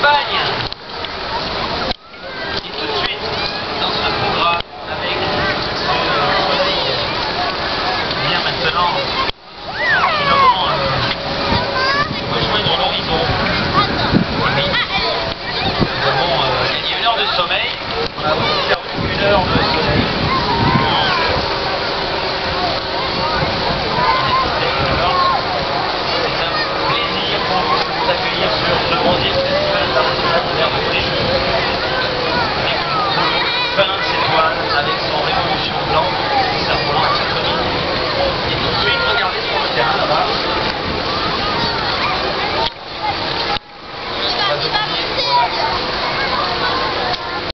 l'Espagne qui tout de suite dans un programme avec euh, bien maintenant